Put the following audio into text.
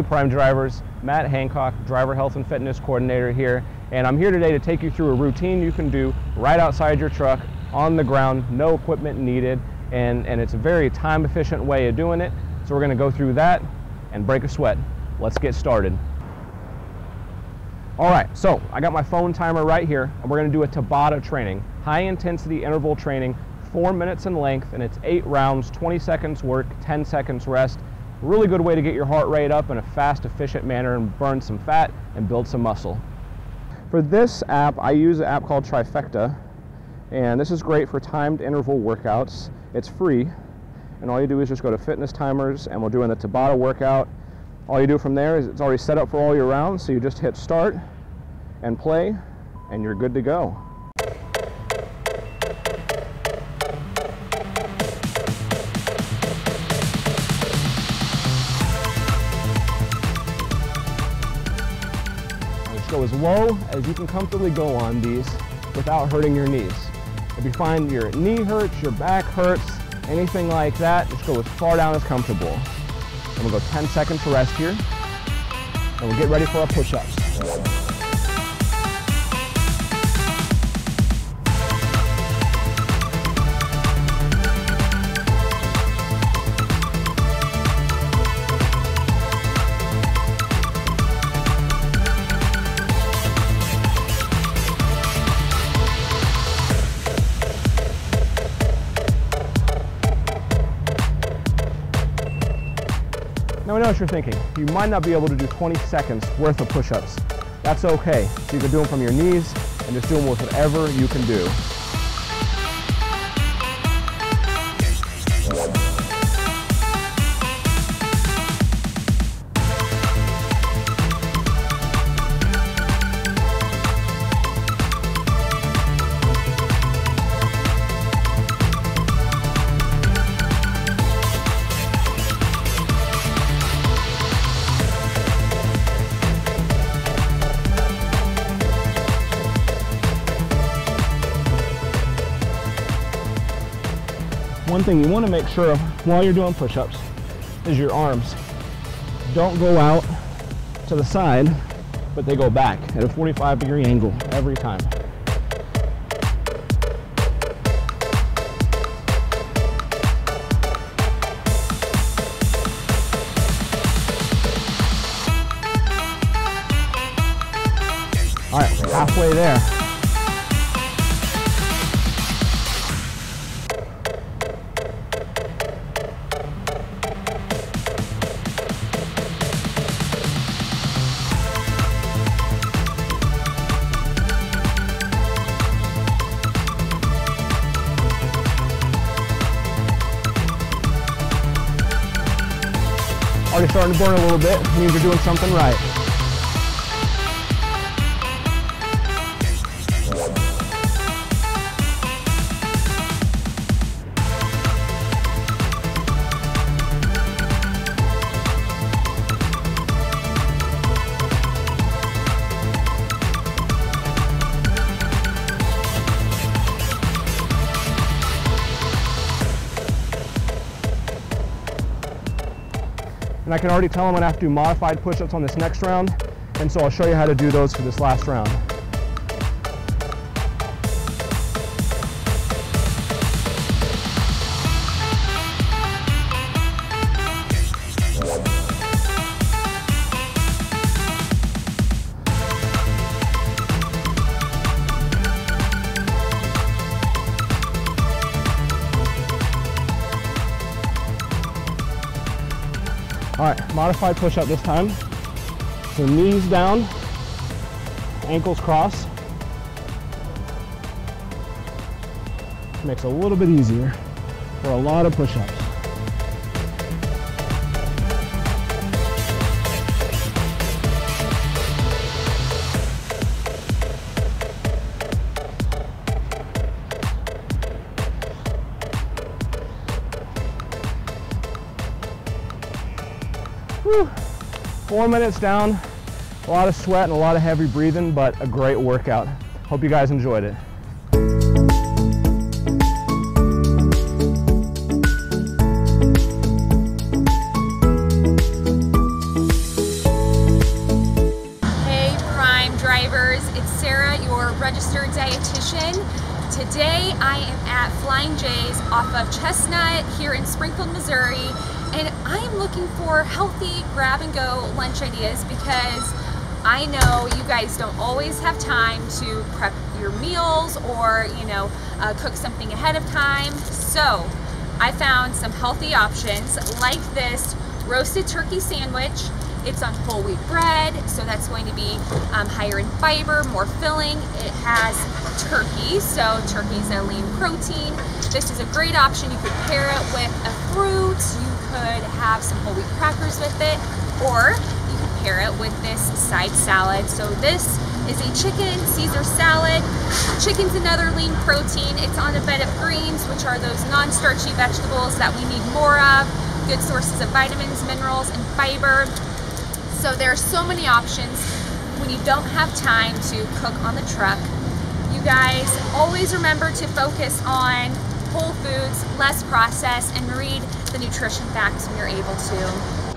Hey Prime Drivers, Matt Hancock, Driver Health and Fitness Coordinator here, and I'm here today to take you through a routine you can do right outside your truck, on the ground, no equipment needed, and, and it's a very time efficient way of doing it. So we're gonna go through that and break a sweat. Let's get started. All right, so I got my phone timer right here, and we're gonna do a Tabata training, high intensity interval training, four minutes in length, and it's eight rounds, 20 seconds work, 10 seconds rest. Really good way to get your heart rate up in a fast, efficient manner and burn some fat and build some muscle. For this app, I use an app called Trifecta, and this is great for timed interval workouts. It's free, and all you do is just go to fitness timers, and we're doing the Tabata workout. All you do from there is it's already set up for all your rounds, so you just hit start and play, and you're good to go. As low as you can comfortably go on these without hurting your knees. If you find your knee hurts, your back hurts, anything like that, just go as far down as comfortable. I'm gonna go 10 seconds to rest here. And we'll get ready for our push-ups. I know what you're thinking. You might not be able to do 20 seconds worth of push-ups. That's okay. You can do them from your knees and just do them with whatever you can do. One thing you want to make sure of while you're doing push-ups is your arms don't go out to the side but they go back at a 45 degree angle every time. All right halfway there starting to burn a little bit. Means you're doing something right. And I can already tell I'm gonna have to do modified push-ups on this next round. And so I'll show you how to do those for this last round. All right, modified push-up this time. So knees down, ankles crossed. Makes a little bit easier for a lot of push-ups. Whew. Four minutes down, a lot of sweat and a lot of heavy breathing, but a great workout. Hope you guys enjoyed it. Off of Chestnut here in Springfield, Missouri. And I am looking for healthy grab and go lunch ideas because I know you guys don't always have time to prep your meals or, you know, uh, cook something ahead of time. So I found some healthy options like this roasted turkey sandwich. It's on whole wheat bread, so that's going to be um, higher in fiber, more filling. It has turkey, so turkey is a lean protein. This is a great option. You could pair it with a fruit. You could have some whole wheat crackers with it, or you could pair it with this side salad. So this is a chicken Caesar salad. Chicken's another lean protein. It's on a bed of greens, which are those non-starchy vegetables that we need more of. Good sources of vitamins, minerals, and fiber. So there are so many options when you don't have time to cook on the truck. You guys always remember to focus on whole foods, less processed, and read the nutrition facts when you're able to.